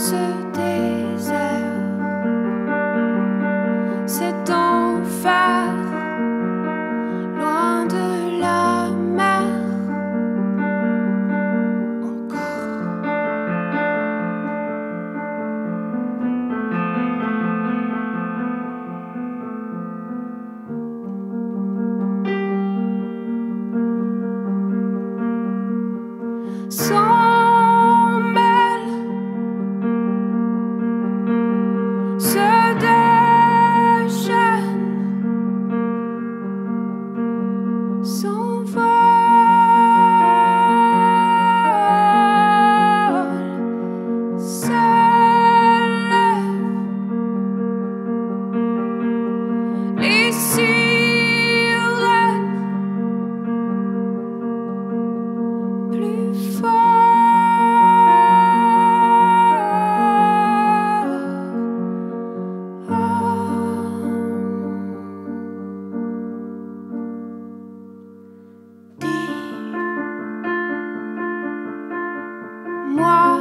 Ce désert, cet enfer, loin de la mer, encore... moi.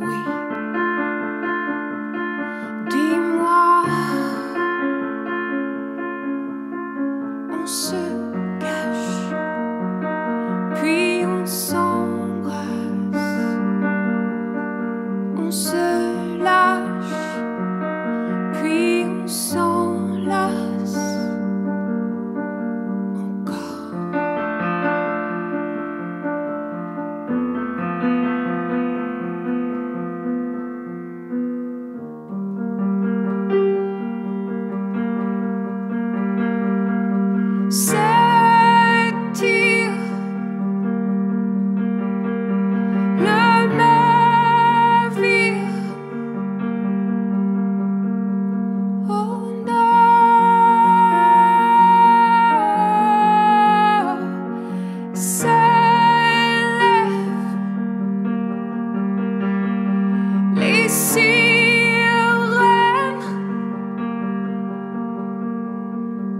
Oui, dis-moi, on se cache, puis on s'embrasse, on se lâche, puis on s'enlace.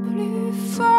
plus fort.